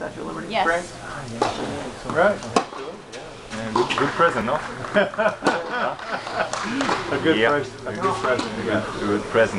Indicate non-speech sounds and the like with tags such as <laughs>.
Statue of Liberty? Yes. Frank? Right. And good, good present, no? <laughs> A good yep. present. A good present. Good, good present.